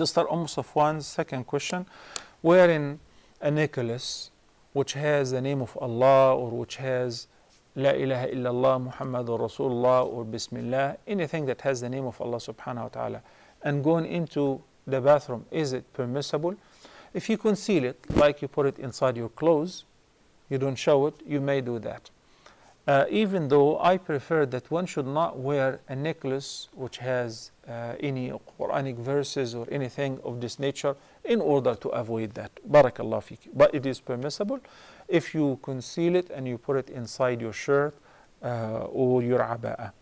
Sister Umm Safwan's second question, wearing a necklace which has the name of Allah or which has La ilaha illallah Muhammadur Rasulullah or Bismillah, anything that has the name of Allah subhanahu wa ta'ala, and going into the bathroom, is it permissible? If you conceal it, like you put it inside your clothes, you don't show it, you may do that. Uh, even though I prefer that one should not wear a necklace which has uh, any Quranic verses or anything of this nature in order to avoid that. Barakallah fiki. But it is permissible if you conceal it and you put it inside your shirt uh, or your aba'ah.